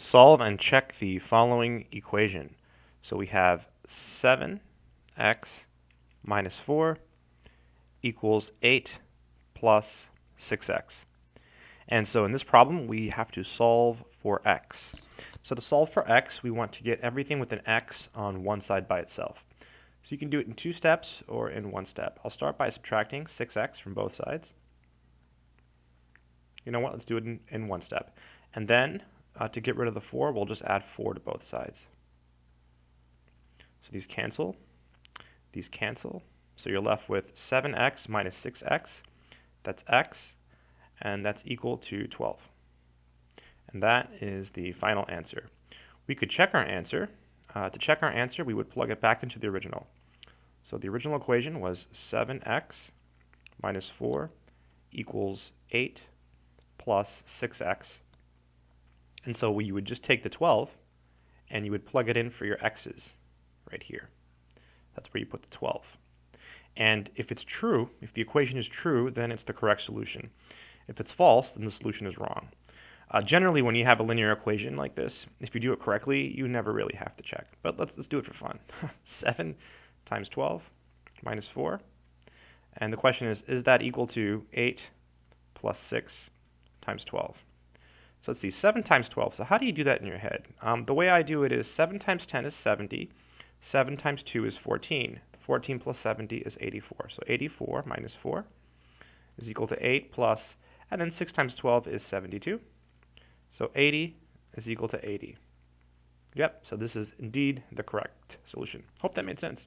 Solve and check the following equation. So we have 7x minus 4 equals 8 plus 6x. And so in this problem, we have to solve for x. So to solve for x, we want to get everything with an x on one side by itself. So you can do it in two steps or in one step. I'll start by subtracting 6x from both sides. You know what? Let's do it in, in one step. And then uh, to get rid of the 4, we'll just add 4 to both sides. So these cancel. These cancel. So you're left with 7x minus 6x. That's x. And that's equal to 12. And that is the final answer. We could check our answer. Uh, to check our answer, we would plug it back into the original. So the original equation was 7x minus 4 equals 8 plus 6x and so you would just take the 12 and you would plug it in for your x's right here. That's where you put the 12. And if it's true, if the equation is true, then it's the correct solution. If it's false, then the solution is wrong. Uh, generally, when you have a linear equation like this, if you do it correctly, you never really have to check. But let's, let's do it for fun. 7 times 12 minus 4. And the question is, is that equal to 8 plus 6 times 12? So let's see, 7 times 12. So how do you do that in your head? Um, the way I do it is 7 times 10 is 70. 7 times 2 is 14. 14 plus 70 is 84. So 84 minus 4 is equal to 8 plus, and then 6 times 12 is 72. So 80 is equal to 80. Yep, so this is indeed the correct solution. Hope that made sense.